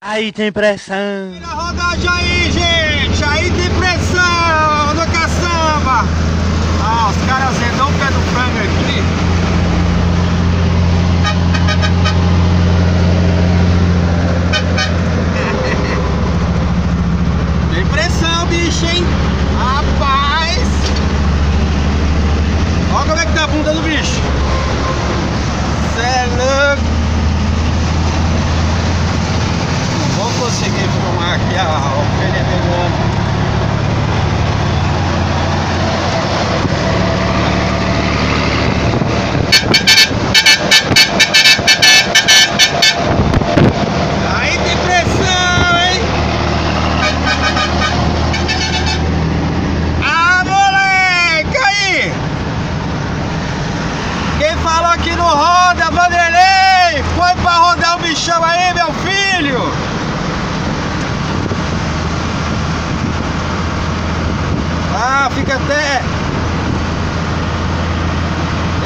Aí tem pressão. Tira a rodagem aí, gente. Aí tem pressão no caçamba. Ah, os caras zedam o pé do frango aqui. Tem pressão, bicho, hein? Rapaz! Olha como é que tá a bunda do bicho. Cê é louco. Não vou conseguir filmar aqui a ovelha pegando. Aí tem pressão, hein? Ah, moleque, aí! Quem falou que não roda, Vanderlei? Foi pra rodar o bichão aí, meu filho! Ah, fica até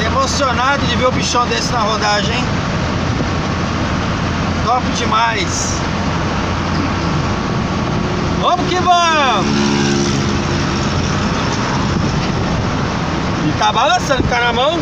emocionado de ver o bichão desse na rodagem, hein? Top demais! Vamos que vamos! E tá balançando, tá na mão?